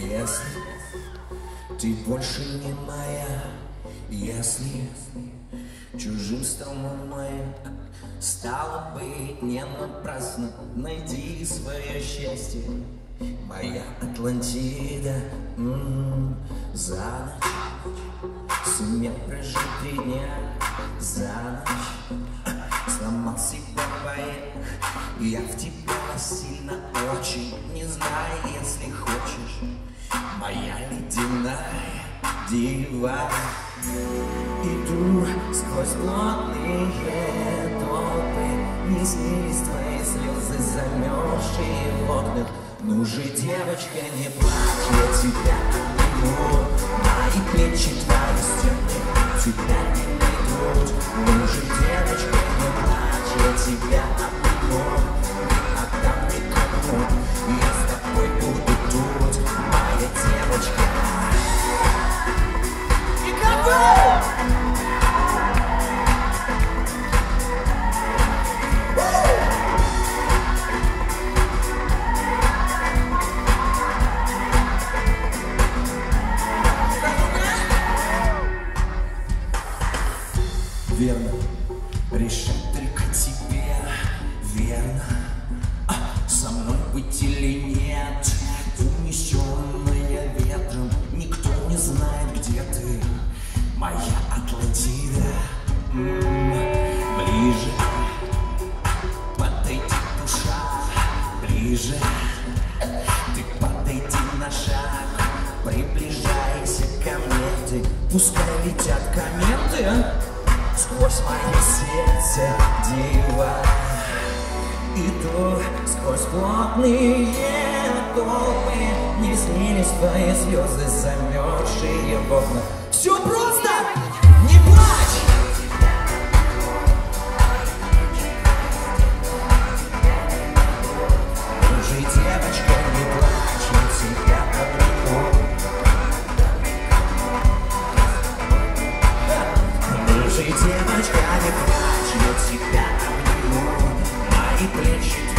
Если ты больше не моя, если чужим стал мой стало быть не напрасно, найди свое счастье. Моя Атлантида. М-м, за ночь Сумел прожить три дня. За ночь Сломал себя боек Я в тебя сильно очень Не знаю, ледяная дива. Иду сквозь плотные толпы Не снились твои слезы, замерзшие в окнах. Ну же, девочка, не плачь, я тебя обниму Мои плечи твои стены тебя верно. Решать только тебе верно. А, Со мной быть или нет? Унесенная ветром Никто не знает, где ты. Моя Атлантида. М -м -м, Ближе. Подойди, душа Ближе. Ты подойди на шаг Приближайся ко мне. Ты Пускай летят кометы а? Сквозь мое сердце дива Иду сквозь плотные толпы Не снились твои слезы, замерзшие в окнах Все просто! девочка, не плачь, но тебя обниму Мои плечи.